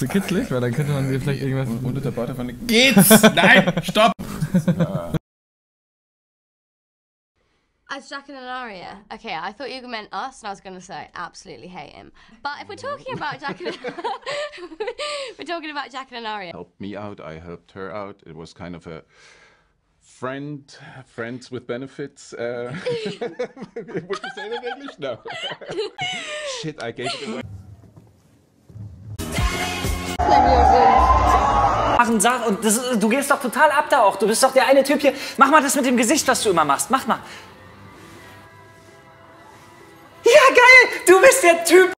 zu kitzlig? Weil dann könnte man dir vielleicht irgendwas. Unter der Badewanne geht's! Nein, stopp! As Jack and Ilaria. Okay, I thought you meant us, and I was going to say absolutely hate him. But if we're talking about Jack and we're talking about Jack and Ilaria. Helped me out, I helped her out. It was kind of a friend, friends with benefits. Uh, would you say that in English? No. Shit, I gave it away. Machen, sag, und das, du gehst doch total ab da auch. Du bist doch der eine Typ hier. Mach mal das mit dem Gesicht, was du immer machst. Mach mal. Ja, geil! Du bist der Typ.